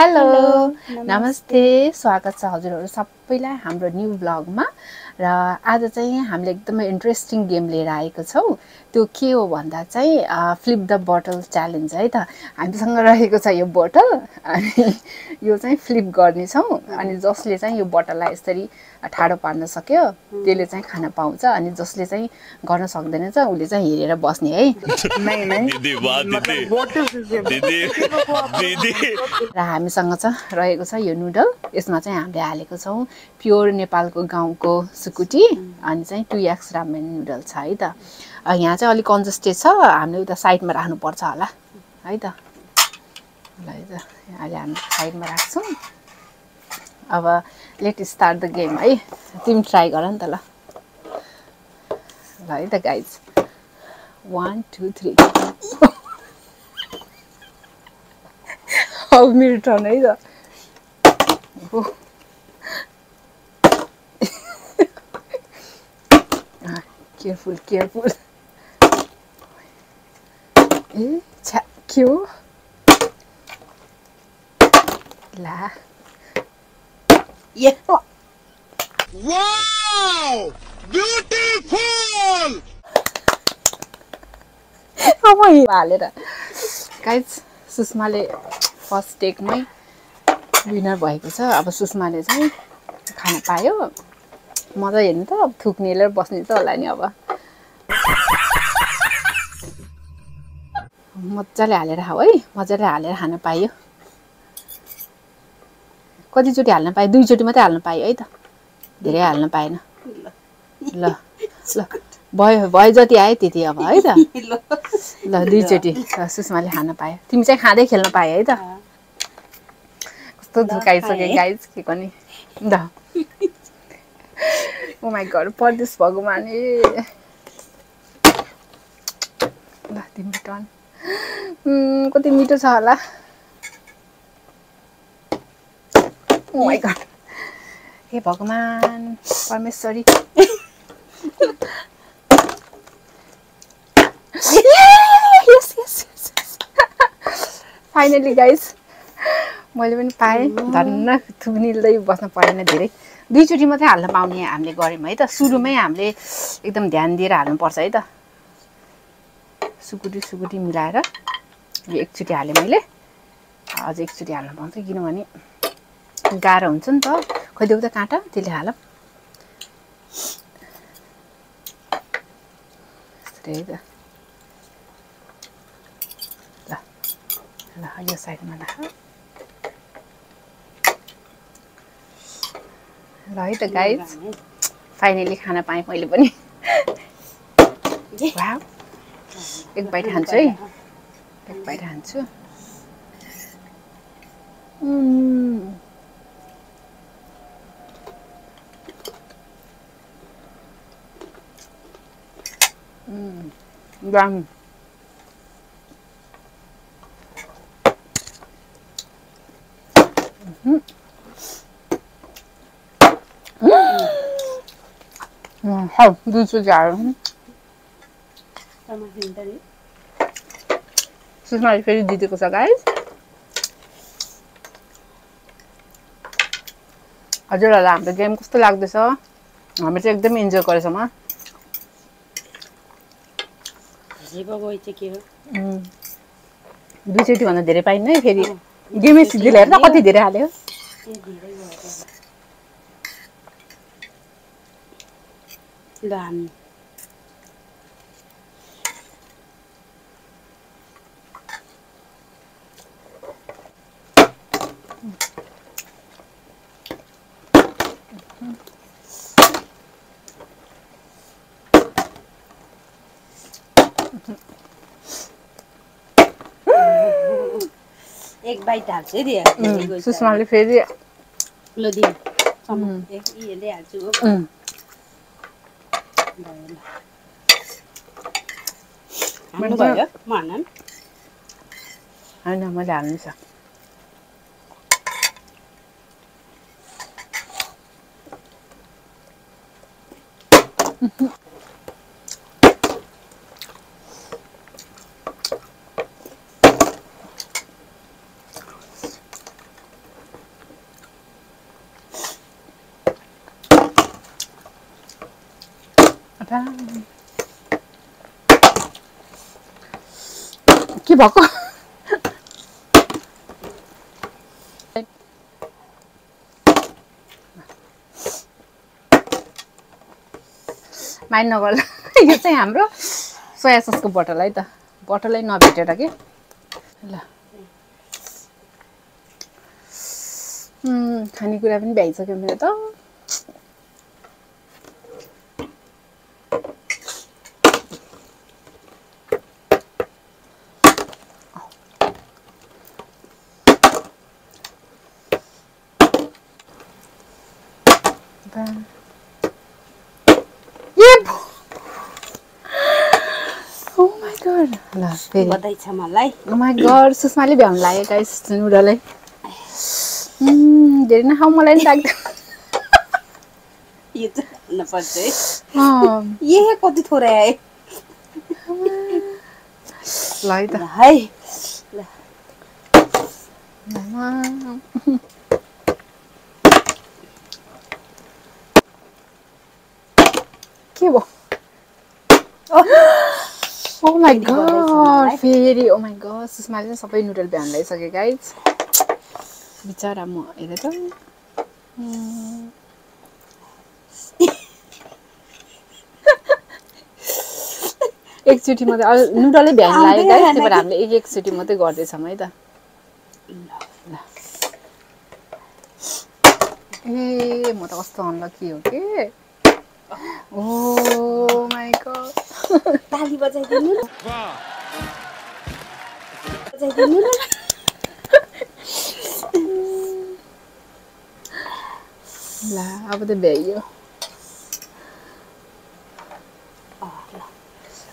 Hello नमस्ते स्वागत छ हजुरहरू सबैलाई हाम्रो न्यू ब्लगमा र आज चाहिँ हामीले एकदमै इन्ट्रेस्टिङ गेम लिएर आएको छौँ। त्यो के हो भन्दा चाहिँ फ्लिप द बोटल च्यालेन्ज है त। हामीसँग रहेको छ यो बोटल अनि यो चाहिँ फ्लिप गर्नेछौँ। अनि जसले चाहिँ यो बोटललाई यसरी ठाडो पार्न सक्यो त्यसले चाहिँ खान पाउँछ। अनि जसले चाहिँ गर्न सक्दैन चाहिँ उसले चाहिँ हेरेर बस्ने है। र हामीसँग चाहिँ रहेको छ यो नुडल यसमा चाहिँ हामीले हालेको छौँ। प्योर नेपालको गाउँको सुकुटी अनि चाहिँ टु एक्स रामेन नुडल छ है त। यहाँ चाहिँ अलिक कन्जस्टेड छ हामीले उता साइडमा राख्नुपर्छ होला है त। ल है त अहिले हामी साइडमा राख्छौँ। अब लेट स्टार्ट द गेम है। तिमी ट्राई गर नि त ल। ल है त गाइज वान टू थ्री अब मेरो टर्न है त। केयरफुल केयरफुल ए छ्या के हो ला Yeah. वाओ ब्यूटीफुल अब हालेर गाइज सुषमाले फर्स्ट टेकमै विनर भएको छ. अब सुषमाले चाहिँ खान पायो। म त हेर्नु त अब थुक्नेले बस्ने त होला नि अब। मजाले हालेर खाऊ है मजाले हालेर खान पायो कतिचोटि हाल्न पायो दुईचोटि मात्रै हाल्न पायो है त। धेरै हाल्न पाएन। ल ल। भयो भयो जति आयो त्यति अब है त। ल। दुईचोटि। सुषमाले खान पायो। तिमी चाहिँ खाँदै खेल्न पायो है त। कस्तो धुकाइसक्यो गाइज के गर्ने ल। ओ माई घर परदेश भगवान् ए ल तिम्रो उम्, कति मिठो छ होला ओ माई गड हे भगवान् परमेश्वरी फाइनली गाइस मैले पनि पाएँ धन्न थुनिल्दै बस्न परेन धेरै दुईचोटि मात्रै हाल्न पाउने हामीले गऱ्यौँ है त। सुरुमै हामीले एकदम ध्यान दिएर हाल्नुपर्छ है त। सुकुटी सुकुटी मिलाएर यो एकचोटि हालेँ मैले। अझ एकचोटि हाल्न पाउँछ किनभने गाह्रो हुन्छ नि त। खोइदेऊ त काँटा त्यसले हाल। है त। ल ल यो साइडमा राख ल है त गाइज फाइनली खान पाएँ मैले पनि। एक बाइट खान्छु है। एक बाइट खान्छु दुईचोटि हाल्नु सुषमाले फेरि जितेको छ गाइज हजुरहरूलाई हाम्रो गेम कस्तो लाग्दैछ हामी चाहिँ एकदम इन्जोय गरेछौँ के दुईचोटि भन्दा धेरै पाइन्न है फेरि गेमै सिद्धिले हेर त कति धेरै हाल्यो हामी एक बाइट हाल्छु है दिया सुषमाले फेरि ल दिया यसले हाल्छु हो उम्, भयो ल हाल्नु भयो म हाल्न के भएको माइन्ड नगर्ला यो चाहिँ हाम्रो सोया ससको बोटल है त बोटलै नभेटेर कि ल खानेकुरा पनि भ्याइसक्यो मेरो त My god. ल फेरि बधाई छ मलाई my god, सुषमाले भ्याउनु लाग्यो गाइस नुडलै धेरै नखाऊ मलाई नि लाग्दैन यो है ए कति थोरै ल है त है ल के भयो ओ माई गड फेरि ओ माई गड सुषमाले चाहिँ सबै नुडल भ्याउनु लगाइसक्यो गाइज बिचरा म हेर त. एकचोटि मात्रै नुडलै भ्याउनु लाग्यो गाइज त्यही भएर हामीले एक एकचोटि मात्रै गर्दैछौँ है त। ए म त कस्तो अनलकी हो के? ओ माई गड ताली बजाइदिनु न। बजाइदिनु न। ला अब त भ्याइयो।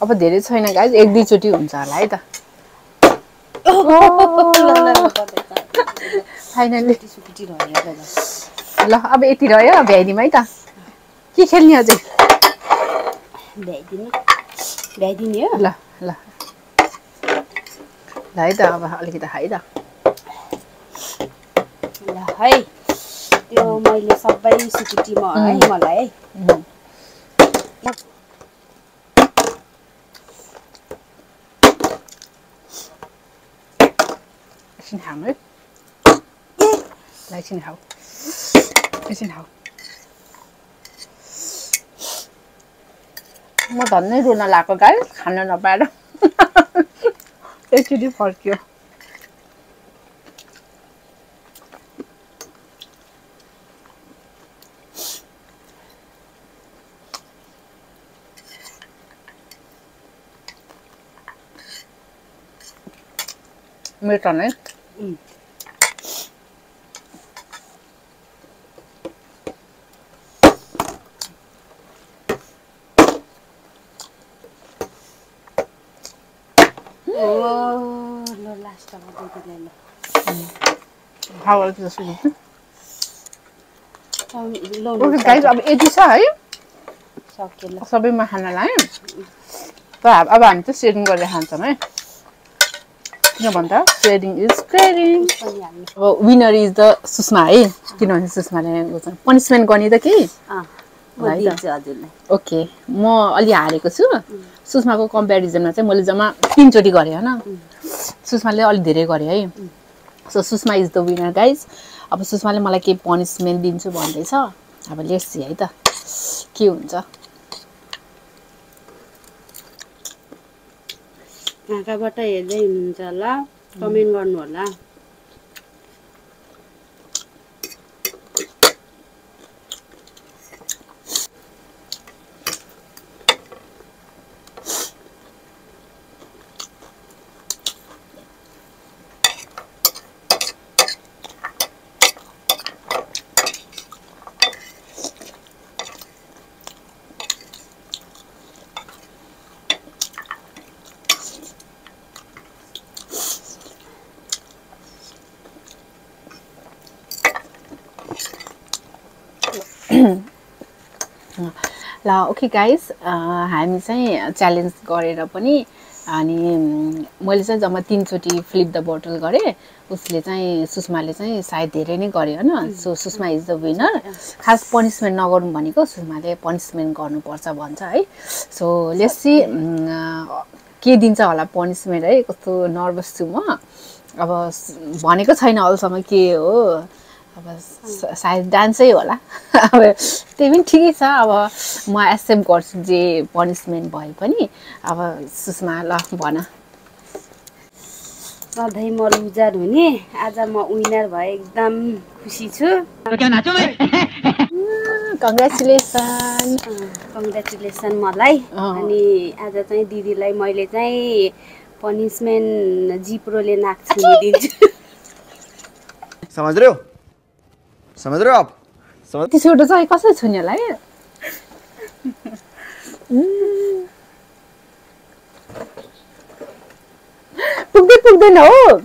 अब धेरै छैन गाइज एक दुईचोटि हुन्छ होला है त। दादा ल अब यति रह्यो भ्याइदिउँ है त। के खेल्ने अझै? भ्याइदिनु भ्याइदिने हो? ल ल। ल है त अब अलिकति है त। ल है। त्यो मैले सबै सुकुटीमा है मलाई है. एकछिन खाऊँ है। ल एकछिन खाऊ एकछिन खाऊ म धन्नै रुन लगाएको गाई खान नपाएर। एकचोटि फर्क्यो। मेरो है उम्. ओ ल अब छ है सबैमा खानालाई तर अब अब है किन भन्दा is winner is the Sushma है किनभने सुषमाले पनिसमेन्ट गर्ने त के त। ओके म अलि हारेको छु सुषमाको कम्पेरिजनमा चाहिँ मैले जम्मा तिनचोटि गरेँ होइन सुषमाले अलिक धेरै गरेँ है। So Sushma is the winner guys अब सुषमाले मलाई केही पनिसमेन्ट दिन्छु भन्दैछ। अब लेट्स है त। के हुन्छ? कहाँबाट हेर्दै हुनुहुन्छ होला। कमेन्ट गर्नु होला। ल ओके गाइस हामी चाहिँ च्यालेन्ज गरेर पनि अनि मैले चाहिँ जम्मा तिनचोटि फ्लिप द बोटल गरेँ। उसले चाहिँ सुषमाले चाहिँ सायद धेरै नै गर्यो होइन? So Sushma is the winner खास पनिसमेन्ट नगरौँ भनेको सुषमाले पनिसमेन्ट गर्नुपर्छ भन्छ है? सो लेसी के दिन्छ होला पनिसमेन्ट है? कस्तो नर्भस छु म। अब भनेको छैन अहिलेसम्म के हो। अब स- सायद डान्सै होला। अब त्यही पनि ठिकै छ। अब म एक्सेप्ट गर्छु जे पनिसमेन्ट भए पनि। अब सुषमा ल भन। सधैँ म लुजर हुने। आज म विनर भए एकदम खुसी छु। कङ्ग्रेचुलेसन कङ्ग्रेचुलेसन मलाई। अनि आज चाहिँ दिदीलाई मैले चाहिँ पनिसमेन्ट जिप्रोले नाक छुनिदिन्छु समझ रहे हो? समझ रहे हो आप समझ त्यो छोटो चाहिँ कसरी छुने होला है. पुग्दै पुग्दैन हो।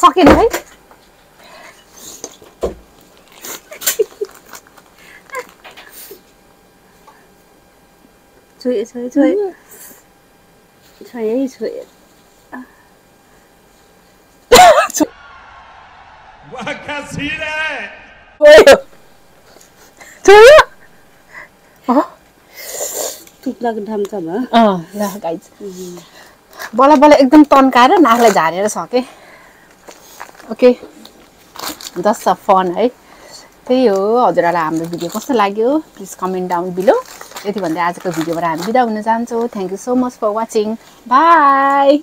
सकेन है। छोए छोए छोए छोए है छोए वाह क्या सीन है छोयो छोयो अँ, टुक्लाको ठाम छ भयो अँ ल गाइज बल्ल बल्ल एकदम तन्काएर नाकलाई झारेर सकेँ ओके जस्ट अ फन है त्यही हो हजुरहरूलाई हाम्रो भिडियो कस्तो लाग्यो प्लिज कमेन्ट डाउन बिलो यति भन्दै आजको भिडियोबाट हामी बिदा हुन चाहन्छौँ। Thank you so much for watching bye